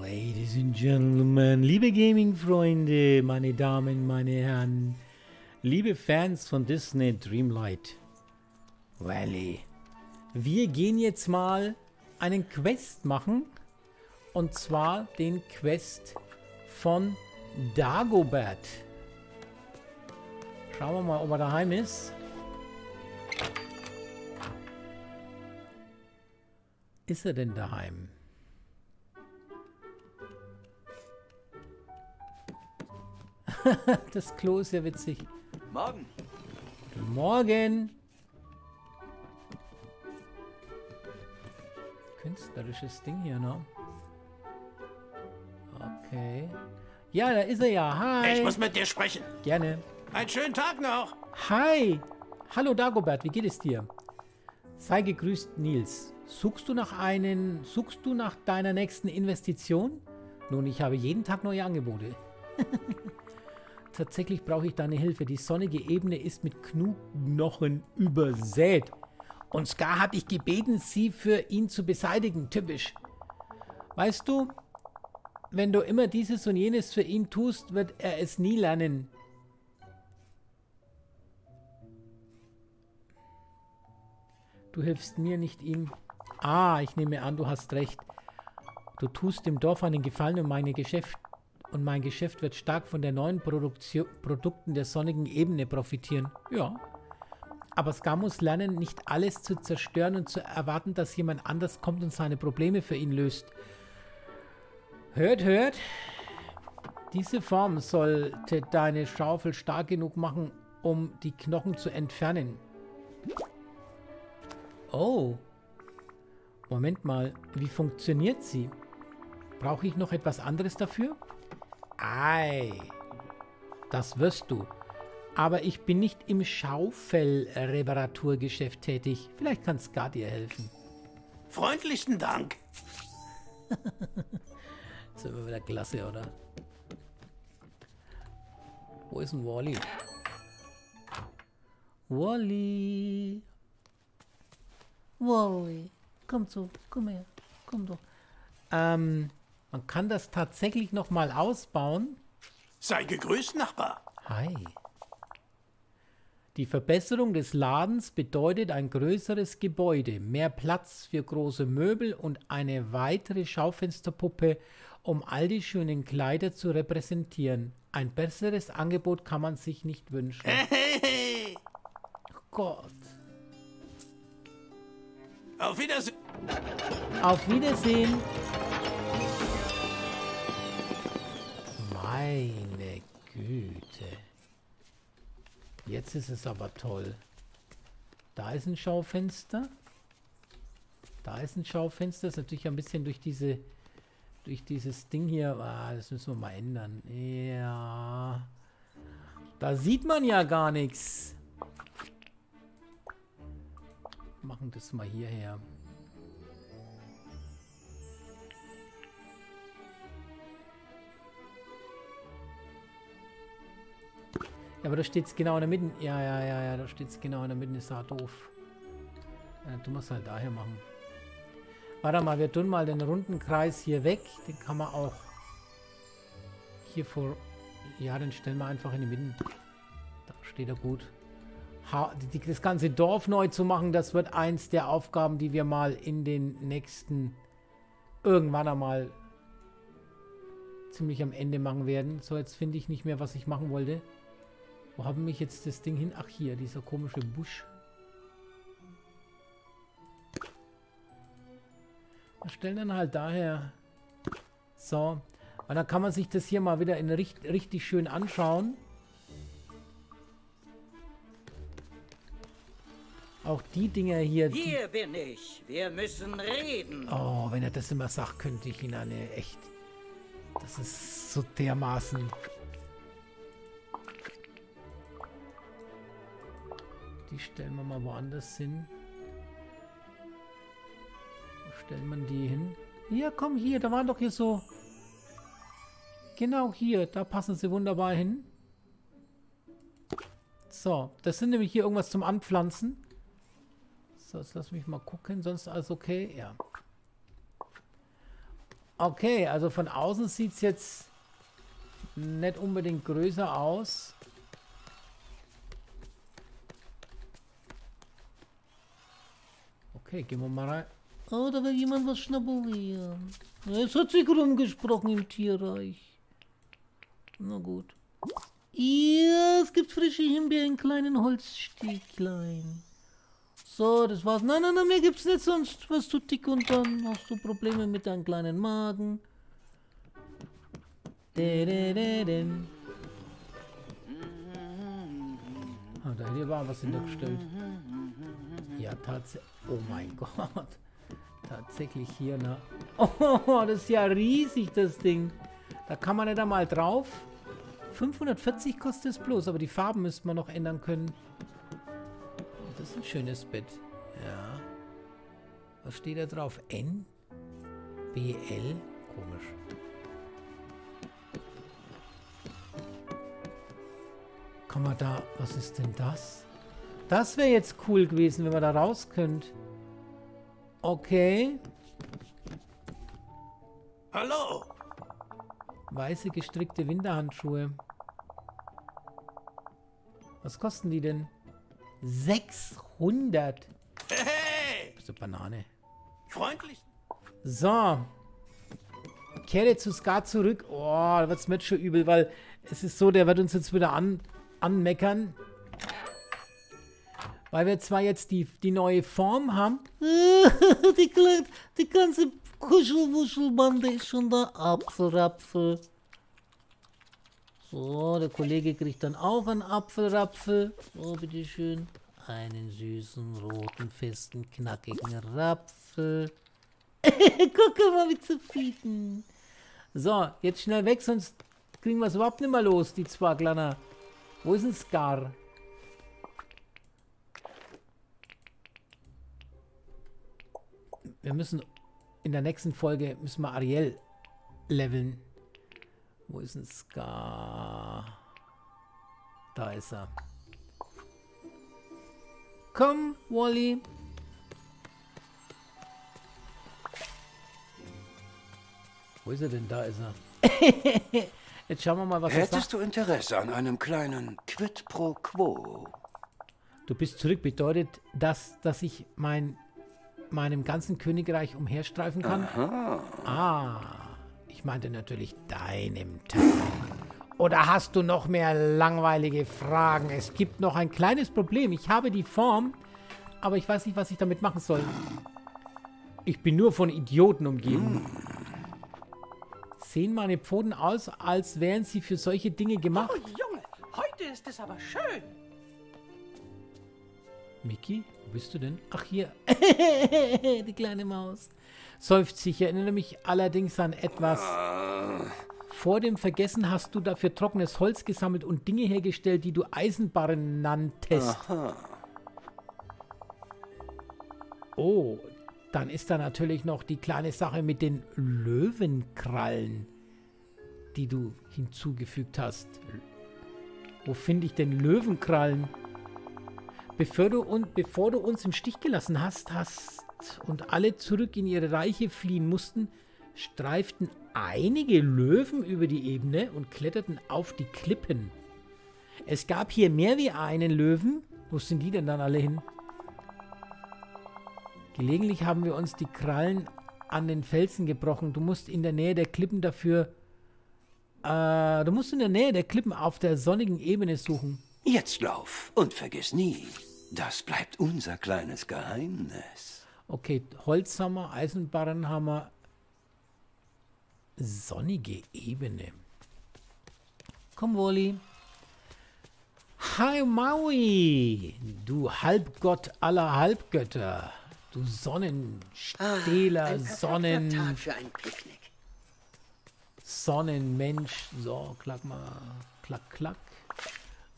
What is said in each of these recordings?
Ladies and Gentlemen, liebe Gaming-Freunde, meine Damen, meine Herren, liebe Fans von Disney Dreamlight Valley. Wir gehen jetzt mal einen Quest machen. Und zwar den Quest von Dagobert. Schauen wir mal, ob er daheim ist. Ist er denn daheim? das Klo ist ja witzig. Morgen. Guten Morgen. Künstlerisches Ding hier, ne? Okay. Ja, da ist er ja. Hi. Ich muss mit dir sprechen. Gerne. Einen schönen Tag noch. Hi. Hallo Dagobert, wie geht es dir? Sei gegrüßt, Nils. Suchst du nach einen, suchst du nach deiner nächsten Investition? Nun, ich habe jeden Tag neue Angebote. Tatsächlich brauche ich deine Hilfe. Die sonnige Ebene ist mit Knochen übersät. Und Scar hat dich gebeten, sie für ihn zu beseitigen. Typisch. Weißt du, wenn du immer dieses und jenes für ihn tust, wird er es nie lernen. Du hilfst mir, nicht ihm. Ah, ich nehme an, du hast recht. Du tust dem Dorf einen Gefallen und meine Geschäft und mein Geschäft wird stark von der neuen Produktion, Produkten der sonnigen Ebene profitieren. Ja. Aber Ska muss lernen, nicht alles zu zerstören und zu erwarten, dass jemand anders kommt und seine Probleme für ihn löst. Hört, hört. Diese Form sollte deine Schaufel stark genug machen, um die Knochen zu entfernen. Oh. Moment mal, wie funktioniert sie? Brauche ich noch etwas anderes dafür? Ei, das wirst du. Aber ich bin nicht im Schaufelreparaturgeschäft tätig. Vielleicht kann Ska dir helfen. Freundlichen Dank. ist immer wieder klasse, oder? Wo ist ein Wally? Wally. Wally. Komm zu, komm her. Komm doch. Ähm, man kann das tatsächlich noch mal ausbauen. Sei gegrüßt, Nachbar. Hi. Die Verbesserung des Ladens bedeutet ein größeres Gebäude, mehr Platz für große Möbel und eine weitere Schaufensterpuppe, um all die schönen Kleider zu repräsentieren. Ein besseres Angebot kann man sich nicht wünschen. Hey, Oh Gott. Auf Wiedersehen. Auf Wiedersehen. Meine Güte. Jetzt ist es aber toll. Da ist ein Schaufenster. Da ist ein Schaufenster. Das ist natürlich ein bisschen durch diese durch dieses Ding hier. Ah, das müssen wir mal ändern. Ja. Da sieht man ja gar nichts. Machen das mal hierher. Ja, aber da steht es genau in der Mitte. Ja, ja, ja, ja, da steht es genau in der Mitte. Ist ja doof. Ja, du musst halt daher machen. Warte mal, wir tun mal den runden Kreis hier weg. Den kann man auch hier vor... Ja, den stellen wir einfach in die Mitte. Da steht er gut. Ha das ganze Dorf neu zu machen, das wird eins der Aufgaben, die wir mal in den nächsten... Irgendwann einmal ziemlich am Ende machen werden. So, jetzt finde ich nicht mehr, was ich machen wollte. Wo haben mich jetzt das Ding hin? Ach, hier, dieser komische Busch. Wir stellen dann halt daher. So. Und dann kann man sich das hier mal wieder in richtig, richtig schön anschauen. Auch die Dinger hier. Hier bin ich. Wir müssen reden. oh, wenn er das immer sagt, könnte ich ihn eine echt. Das ist so dermaßen. Stellen wir mal woanders hin. Wo stellt man die hin? Hier, komm, hier, da waren doch hier so... Genau hier, da passen sie wunderbar hin. So, das sind nämlich hier irgendwas zum Anpflanzen. So, jetzt lass mich mal gucken, sonst alles okay? Ja. Okay, also von außen sieht es jetzt nicht unbedingt größer aus. Okay, gehen wir mal rein. Oh, da will jemand was schnabulieren. Es hat sich rumgesprochen im Tierreich. Na gut. Ja, es gibt frische Himbeeren in kleinen Holzstücklein. So, das war's. Nein, nein, nein, mehr gibt's nicht, sonst wirst du dick und dann hast du Probleme mit deinem kleinen Magen. Ah, da hätte ich aber was hintergestellt. Ja, tatsächlich. Oh mein Gott. Tatsächlich hier, ne? Oh, das ist ja riesig, das Ding. Da kann man nicht einmal drauf. 540 kostet es bloß, aber die Farben müsste man noch ändern können. Das ist ein schönes Bett. Ja. Was steht da drauf? N? BL? Komisch. Kann man da... Was ist denn das? Das wäre jetzt cool gewesen, wenn man da raus könnt. Okay. Hallo. Weiße gestrickte Winterhandschuhe. Was kosten die denn? 600. Hey, Bist du Banane. freundlich. So. Kehre zu Skat zurück. Oh, da wird's mir schon übel, weil es ist so, der wird uns jetzt wieder an, anmeckern. Weil wir zwar jetzt die, die neue Form haben. die, kleine, die ganze Kuschelwuschelbande ist schon da. Apfelrapfel. So, der Kollege kriegt dann auch einen Apfelrapfel. So, bitteschön. Einen süßen, roten, festen, knackigen Rapfel. Guck mal, wie zufrieden. So, jetzt schnell weg, sonst kriegen wir es überhaupt nicht mehr los, die zwei Kleiner. Wo ist ein Scar? Wir müssen in der nächsten Folge müssen wir Ariel leveln. Wo ist ein Scar? Da ist er. Komm, Wally. Wo ist er denn? Da ist er. Jetzt schauen wir mal, was er sagt. Hättest du Interesse an einem kleinen Quid pro Quo? Du bist zurück bedeutet das, dass ich mein, meinem ganzen Königreich umherstreifen kann? Ah, ich meinte natürlich deinem Teil. Oder hast du noch mehr langweilige Fragen? Es gibt noch ein kleines Problem. Ich habe die Form, aber ich weiß nicht, was ich damit machen soll. Ich bin nur von Idioten umgeben. Sehen meine Pfoten aus, als wären sie für solche Dinge gemacht? Junge, heute ist es aber schön. Mickey, wo bist du denn? Ach, hier. Die kleine Maus. Seufzt sich. Ich erinnere mich allerdings an etwas. Vor dem Vergessen hast du dafür trockenes Holz gesammelt und Dinge hergestellt, die du Eisenbarren nanntest. Oh, dann ist da natürlich noch die kleine Sache mit den Löwenkrallen, die du hinzugefügt hast. Wo finde ich denn Löwenkrallen? Bevor du, und, bevor du uns im Stich gelassen hast, hast und alle zurück in ihre Reiche fliehen mussten, streiften einige Löwen über die Ebene und kletterten auf die Klippen. Es gab hier mehr wie einen Löwen. Wo sind die denn dann alle hin? Gelegentlich haben wir uns die Krallen an den Felsen gebrochen. Du musst in der Nähe der Klippen dafür. Äh, du musst in der Nähe der Klippen auf der sonnigen Ebene suchen. Jetzt lauf und vergiss nie, das bleibt unser kleines Geheimnis. Okay, Holzhammer, Eisenbarrenhammer, sonnige Ebene. Komm, Woli. Hi, Maui, du Halbgott aller Halbgötter. Du Sonnenstähler, Ein perfekter Sonnen, Tag für ein Picknick. Sonnenmensch. So, klack mal, klack, klack.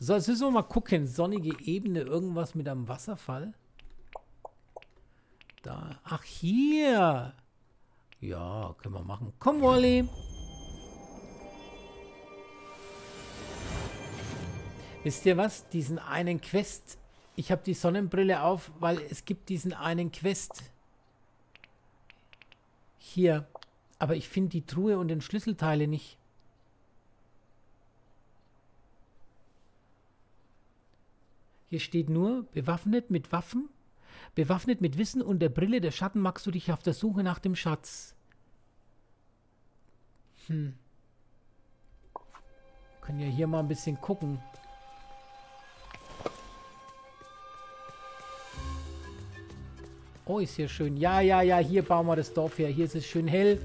So, jetzt müssen wir mal gucken. Sonnige Ebene, irgendwas mit einem Wasserfall. Da. Ach, hier. Ja, können wir machen. Komm, Wally. Wisst ihr was? Diesen einen Quest. Ich habe die Sonnenbrille auf, weil es gibt diesen einen Quest. Hier. Aber ich finde die Truhe und den Schlüsselteile nicht. Hier steht nur, bewaffnet mit Waffen, bewaffnet mit Wissen und der Brille der Schatten magst du dich auf der Suche nach dem Schatz. Hm. Können ja hier mal ein bisschen gucken. Oh, ist hier schön. Ja, ja, ja, hier bauen wir das Dorf her. Hier ist es schön hell.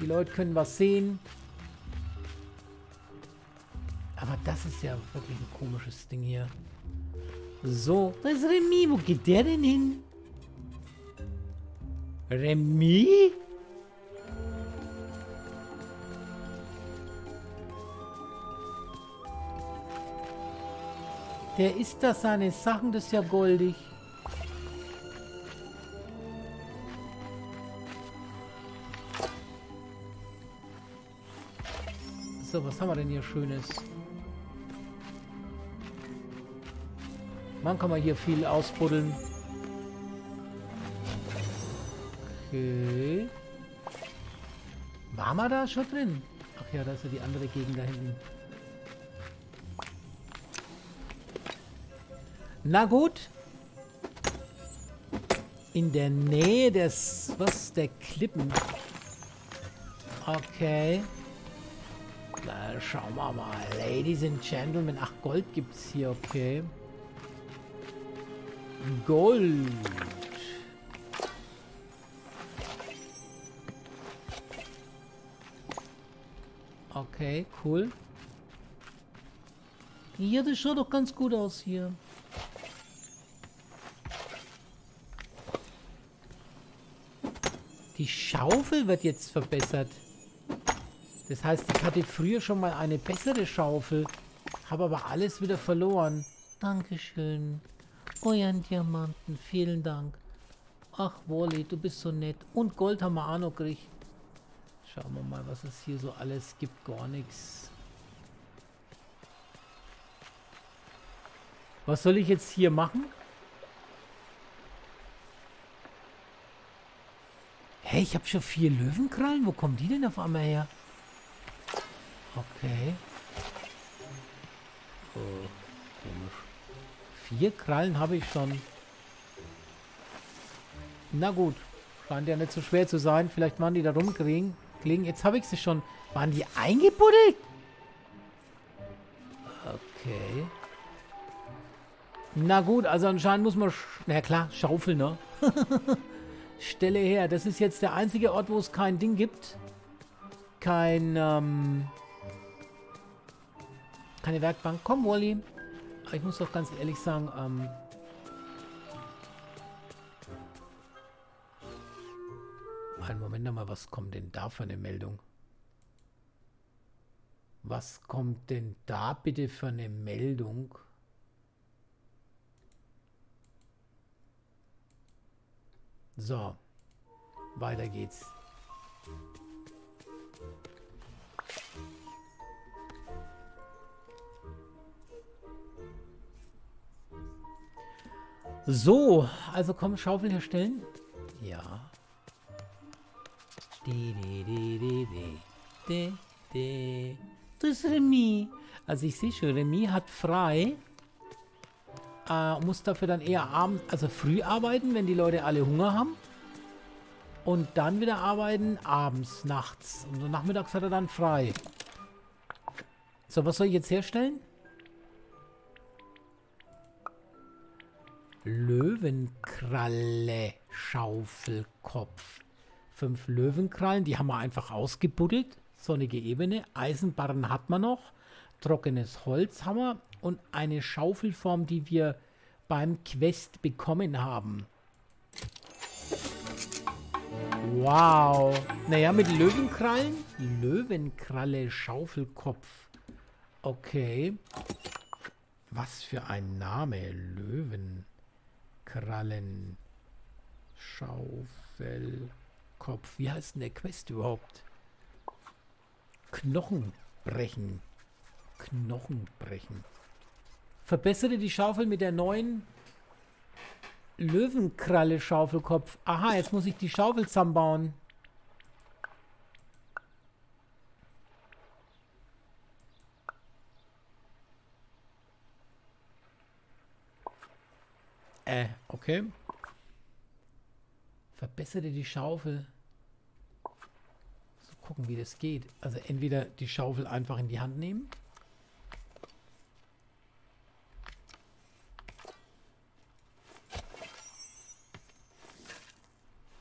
Die Leute können was sehen. Aber das ist ja wirklich ein komisches Ding hier. So, da ist Remy. Wo geht der denn hin? Remy? Der isst da seine Sachen, das ist ja goldig. So, was haben wir denn hier Schönes? Man kann man hier viel ausbuddeln. Okay. War man da schon drin? Ach ja, da ist ja die andere Gegend da hinten. Na gut. In der Nähe des, was, der Klippen. Okay. Na, schauen wir mal. Ladies and Gentlemen. Ach, Gold gibt's hier, okay. Gold. Okay, cool. Ja, das schaut doch ganz gut aus hier. Die Schaufel wird jetzt verbessert. Das heißt, ich hatte früher schon mal eine bessere Schaufel, habe aber alles wieder verloren. Dankeschön. Euren Diamanten, vielen Dank. Ach, Wally, du bist so nett. Und Gold haben wir auch noch gekriegt. Schauen wir mal, was es hier so alles gibt. Gar nichts. Was soll ich jetzt hier machen? Hey, ich habe schon vier Löwenkrallen. Wo kommen die denn auf einmal her? Okay. Oh. Vier Krallen habe ich schon. Na gut. Scheint ja nicht so schwer zu sein. Vielleicht waren die da rumkriegen. Jetzt habe ich sie schon. Waren die eingebuddelt? Okay. Na gut, also anscheinend muss man... Na klar, Schaufel, ne? Stelle her. Das ist jetzt der einzige Ort, wo es kein Ding gibt. Kein, ähm... Keine Werkbank. Komm, Wally. Aber ich muss doch ganz ehrlich sagen, ähm... Einen Moment mal, was kommt denn da für eine Meldung? Was kommt denn da bitte für eine Meldung? So, weiter geht's. So, also komm, Schaufel herstellen. Ja. Das ist Remy. Also ich sehe schon, Remy hat frei. Äh, muss dafür dann eher abends, also früh arbeiten, wenn die Leute alle Hunger haben. Und dann wieder arbeiten abends, nachts. Und nachmittags hat er dann frei. So, was soll ich jetzt herstellen? Löwenkralle Schaufelkopf. Fünf Löwenkrallen, die haben wir einfach ausgebuddelt. Sonnige Ebene. Eisenbarren hat man noch. Trockenes Holz haben wir. Und eine Schaufelform, die wir beim Quest bekommen haben. Wow. Naja, mit Löwenkrallen. Löwenkralle Schaufelkopf. Okay. Was für ein Name. Löwen. Krallen. Schaufelkopf. Wie heißt denn der Quest überhaupt? Knochen brechen. Knochen brechen. Verbessere die Schaufel mit der neuen Löwenkralle Schaufelkopf. Aha, jetzt muss ich die Schaufel zusammenbauen. Äh, okay. Verbessere die Schaufel. So gucken, wie das geht. Also entweder die Schaufel einfach in die Hand nehmen.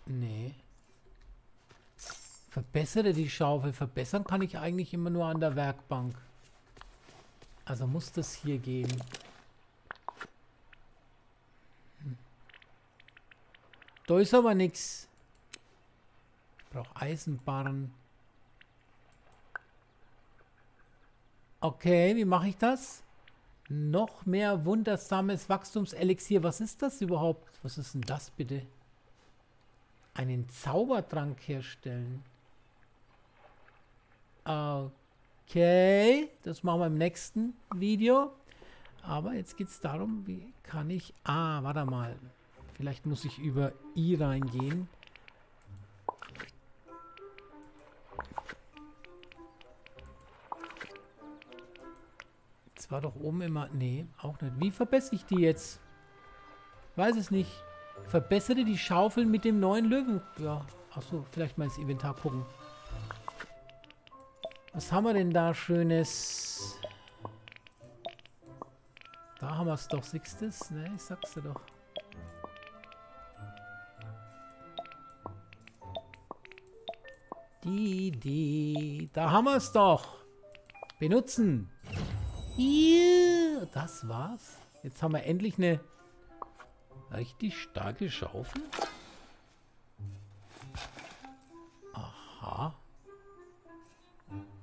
Nee. Verbessere die Schaufel. Verbessern kann ich eigentlich immer nur an der Werkbank. Also muss das hier gehen. Da ist aber nichts. Ich brauche Eisenbarren. Okay, wie mache ich das? Noch mehr wundersames Wachstumselixier. Was ist das überhaupt? Was ist denn das bitte? Einen Zaubertrank herstellen. Okay, das machen wir im nächsten Video. Aber jetzt geht es darum, wie kann ich... Ah, warte mal. Vielleicht muss ich über I reingehen. Jetzt war doch oben immer... Nee, auch nicht. Wie verbessere ich die jetzt? Weiß es nicht. Verbessere die Schaufel mit dem neuen Löwen. Ja, achso, vielleicht mal ins Inventar gucken. Was haben wir denn da Schönes? Da haben wir es doch, Sixtes. Ne, ich sag's dir doch. Die, die. Da haben wir es doch. Benutzen. Das war's. Jetzt haben wir endlich eine richtig starke Schaufel. Aha.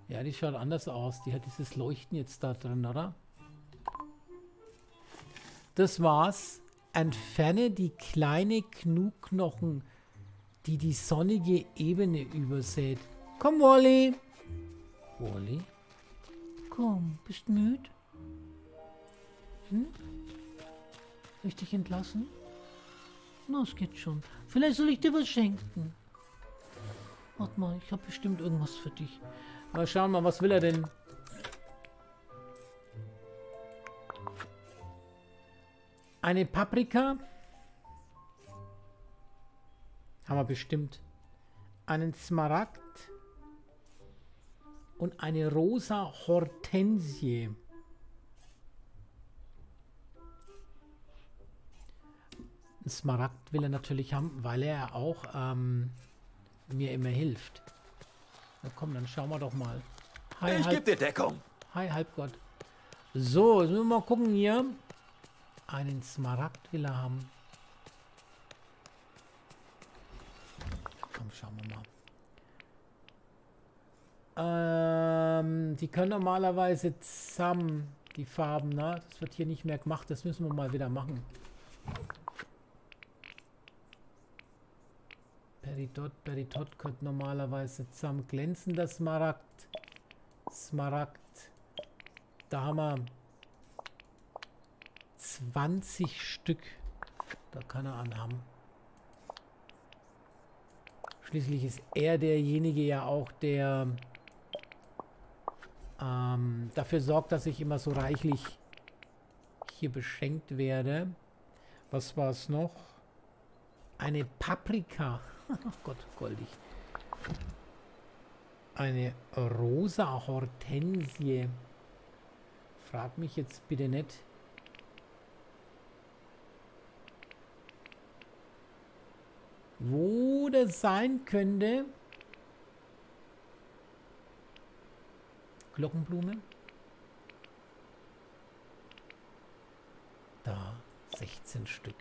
Ja, die schaut anders aus. Die hat dieses Leuchten jetzt da drin, oder? Das war's. Entferne die kleine Knucknochen, die die sonnige Ebene übersät. Komm, Wally. Wally? Komm, bist müde? Hm? Soll ich dich entlassen? Na, es geht schon. Vielleicht soll ich dir was schenken. Warte mal, ich habe bestimmt irgendwas für dich. Mal schauen mal, was will er denn? Eine Paprika. Haben wir bestimmt. Einen Smaragd. Und eine rosa Hortensie. Einen Smaragd will er natürlich haben, weil er auch ähm, mir immer hilft. Na komm, dann schauen wir doch mal. Hi, ich gebe dir Deckung. Hi, Halbgott. So, jetzt müssen wir mal gucken hier. Einen Smaragd will er haben. Komm, schauen wir mal. Ähm, die können normalerweise zusammen, die Farben, ne? Das wird hier nicht mehr gemacht. Das müssen wir mal wieder machen. Peridot, Peridot könnte normalerweise zusammen glänzender Smaragd. Smaragd. Da haben wir 20 Stück. Da kann er anhaben. Schließlich ist er derjenige ja auch, der ähm, dafür sorgt, dass ich immer so reichlich hier beschenkt werde. Was war es noch? Eine Paprika. oh Gott, goldig. Eine rosa Hortensie. Frag mich jetzt bitte nicht. Wo das sein könnte. Glockenblume. Da, 16 Stück.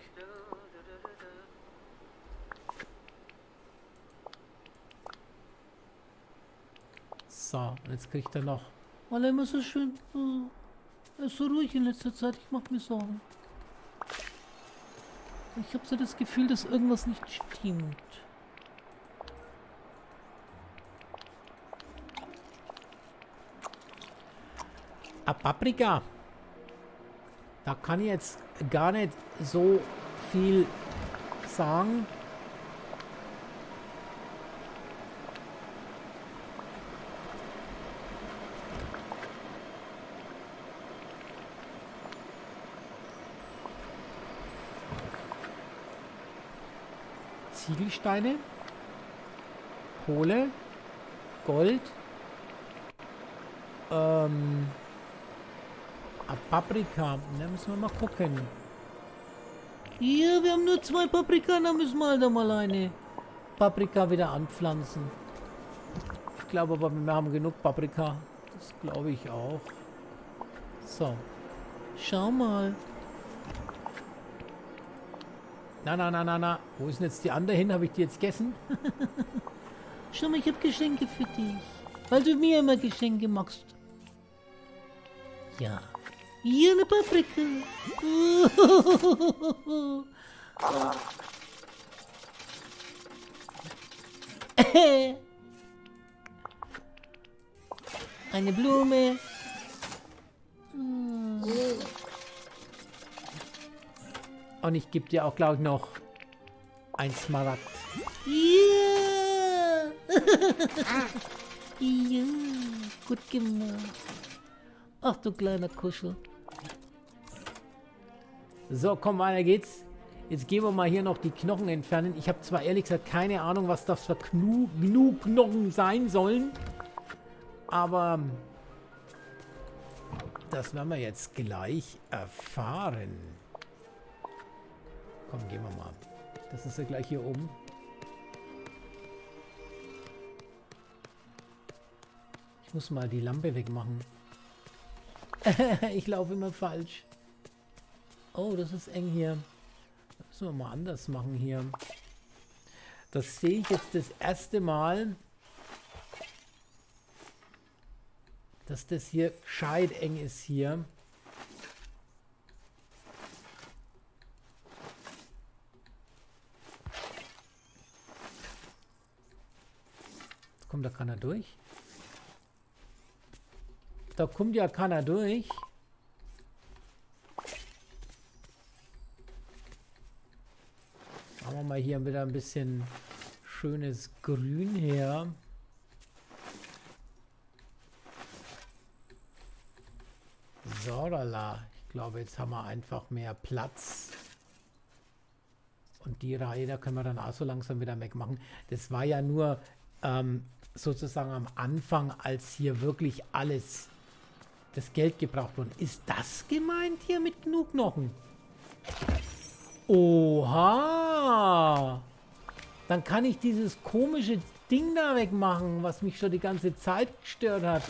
So, jetzt kriegt er noch. Weil er immer so schön. Oh, er ist so ruhig in letzter Zeit. Ich mache mir Sorgen. Ich habe so das Gefühl, dass irgendwas nicht stimmt. A Paprika. Da kann ich jetzt gar nicht so viel sagen. Ziegelsteine, Kohle, Gold, ähm, Paprika. Da müssen wir mal gucken. Hier, wir haben nur zwei Paprika, da müssen wir halt mal eine Paprika wieder anpflanzen. Ich glaube aber, wir haben genug Paprika. Das glaube ich auch. So. Schau mal. Na, na, na, na, na. Wo ist denn jetzt die andere hin? Habe ich die jetzt gegessen? Schau mal, ich habe Geschenke für dich. Weil du mir immer Geschenke machst. Ja. Hier eine Paprika. Eine Blume. Und ich gebe dir auch, glaube ich, noch ein Smaragd. Ja. ja. Gut gemacht. Ach du kleiner Kuschel. So, komm, weiter geht's. Jetzt gehen wir mal hier noch die Knochen entfernen. Ich habe zwar ehrlich gesagt keine Ahnung, was das für Knu Gnu-Knochen sein sollen. Aber das werden wir jetzt gleich erfahren. Komm, gehen wir mal. Das ist ja gleich hier oben. Ich muss mal die Lampe wegmachen. ich laufe immer falsch. Oh, das ist eng hier. Das müssen wir mal anders machen hier. Das sehe ich jetzt das erste Mal. Dass das hier gescheit eng ist hier. Kommt da keiner durch. Da kommt ja keiner durch. Machen wir mal hier wieder ein bisschen schönes Grün her. So, lala. Ich glaube, jetzt haben wir einfach mehr Platz. Und die Reihe, da können wir dann auch so langsam wieder wegmachen. Das war ja nur ähm, sozusagen am Anfang, als hier wirklich alles das Geld gebraucht worden. Ist das gemeint hier mit genug Knochen? Oha! Dann kann ich dieses komische Ding da wegmachen, was mich schon die ganze Zeit gestört hat.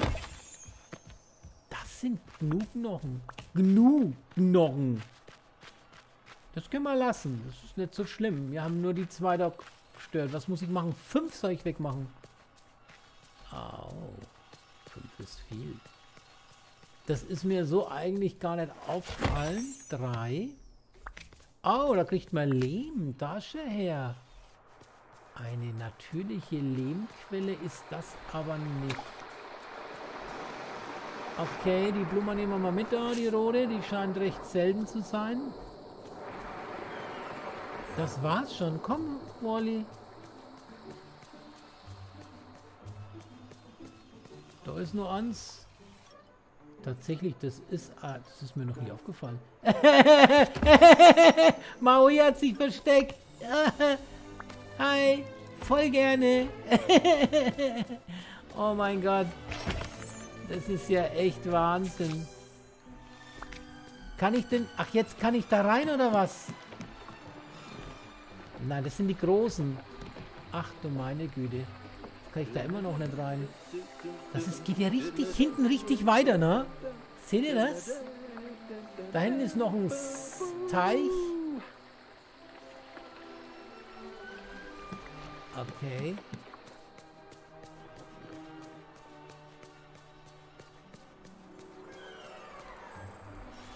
Das sind genug Knochen. Genug Knochen. Das können wir lassen. Das ist nicht so schlimm. Wir haben nur die zwei da gestört. Was muss ich machen? Fünf soll ich wegmachen. Au. Fünf ist viel. Das ist mir so eigentlich gar nicht aufgefallen. Drei. Oh, da kriegt man Lehm. Er her. Eine natürliche Lehmquelle ist das aber nicht. Okay, die Blume nehmen wir mal mit da, die rote. Die scheint recht selten zu sein. Das war's schon. Komm, Wally. Da ist nur eins. Tatsächlich, das ist... Ah, das ist mir noch nie aufgefallen. Maui hat sich versteckt. Hi. Voll gerne. oh mein Gott. Das ist ja echt Wahnsinn. Kann ich denn... Ach, jetzt kann ich da rein oder was? Nein, das sind die Großen. Ach du meine Güte. Kann ich da immer noch nicht rein. Das ist, geht ja richtig hinten richtig weiter, ne? Seht ihr das? Da hinten ist noch ein Teich. Okay.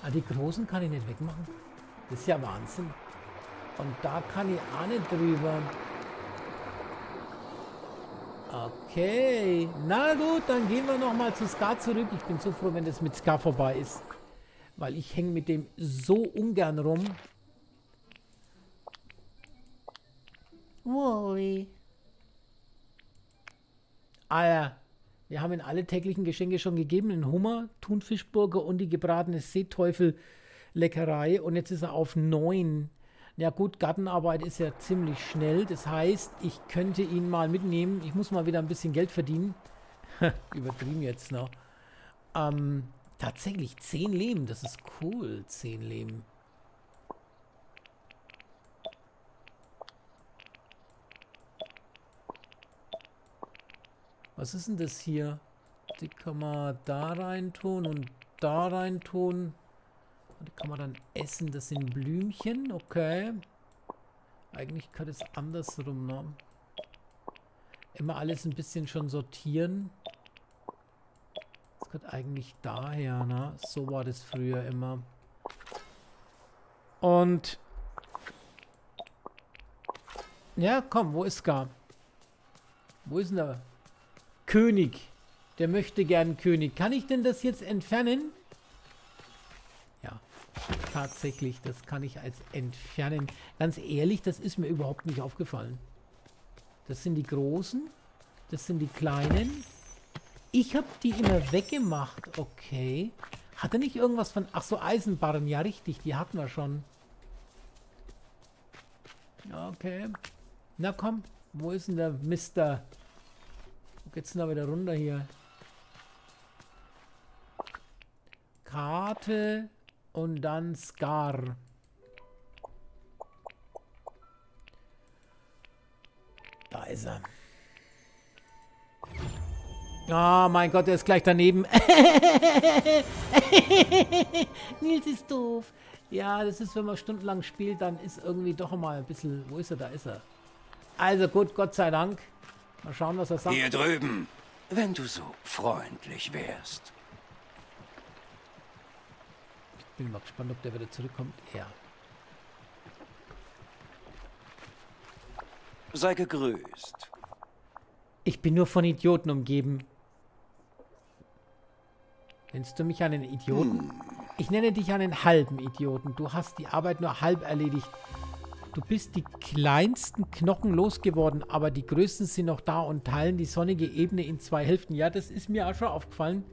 Ah, die großen kann ich nicht wegmachen. Das ist ja Wahnsinn. Und da kann ich auch nicht drüber. Okay. Na gut, dann gehen wir nochmal zu Ska zurück. Ich bin so froh, wenn das mit Ska vorbei ist. Weil ich hänge mit dem so ungern rum. Wally. Alter, wir haben in alle täglichen Geschenke schon gegeben. Den Hummer, Thunfischburger und die gebratene Seeteufel-Leckerei. Und jetzt ist er auf 9. Ja gut, Gartenarbeit ist ja ziemlich schnell. Das heißt, ich könnte ihn mal mitnehmen. Ich muss mal wieder ein bisschen Geld verdienen. Übertrieben jetzt noch. Ähm, tatsächlich 10 Leben. Das ist cool. 10 Leben. Was ist denn das hier? Die kann man da rein tun und da rein tun. Die kann man dann essen. Das sind Blümchen. Okay. Eigentlich könnte es andersrum, ne? Immer alles ein bisschen schon sortieren. Das kommt eigentlich daher, ne? So war das früher immer. Und... Ja, komm, wo ist Gar? Wo ist denn der König? Der möchte gern König. Kann ich denn das jetzt entfernen? Tatsächlich, das kann ich als entfernen. Ganz ehrlich, das ist mir überhaupt nicht aufgefallen. Das sind die Großen. Das sind die Kleinen. Ich habe die immer weggemacht. Okay. Hatte nicht irgendwas von... Ach so, Eisenbarren. Ja, richtig. Die hatten wir schon. Okay. Na komm. Wo ist denn der Mister? Wo geht's denn da wieder runter hier? Karte und dann Scar. Da ist er. Oh mein Gott, der ist gleich daneben. Nils ist doof. Ja, das ist, wenn man stundenlang spielt, dann ist irgendwie doch mal ein bisschen... Wo ist er? Da ist er. Also gut, Gott sei Dank. Mal schauen, was er sagt. Hier drüben. Wenn du so freundlich wärst. Bin mal gespannt, ob der wieder zurückkommt. Ja. Sei gegrüßt. Ich bin nur von Idioten umgeben. Nennst du mich einen Idioten? Hm. Ich nenne dich einen halben Idioten. Du hast die Arbeit nur halb erledigt. Du bist die kleinsten Knochen losgeworden, aber die größten sind noch da und teilen die sonnige Ebene in zwei Hälften. Ja, das ist mir auch schon aufgefallen.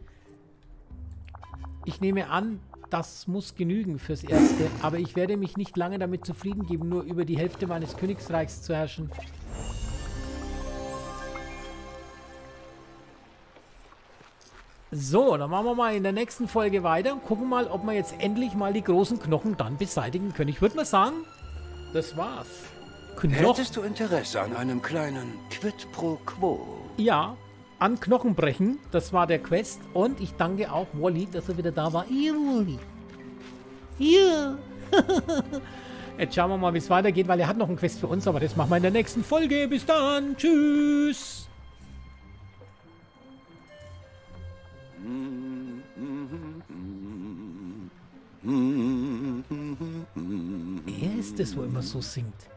Ich nehme an, das muss genügen fürs Erste. Aber ich werde mich nicht lange damit zufrieden geben, nur über die Hälfte meines Königsreichs zu herrschen. So, dann machen wir mal in der nächsten Folge weiter und gucken mal, ob wir jetzt endlich mal die großen Knochen dann beseitigen können. Ich würde mal sagen, das war's. Knochen. Hättest du Interesse an einem kleinen Quid pro Quo? Ja, an Knochen brechen. Das war der Quest. Und ich danke auch Wally, dass er wieder da war. Hier, Wally. Hier. Jetzt schauen wir mal, wie es weitergeht, weil er hat noch einen Quest für uns. Aber das machen wir in der nächsten Folge. Bis dann. Tschüss. Er ist es, wo immer so singt.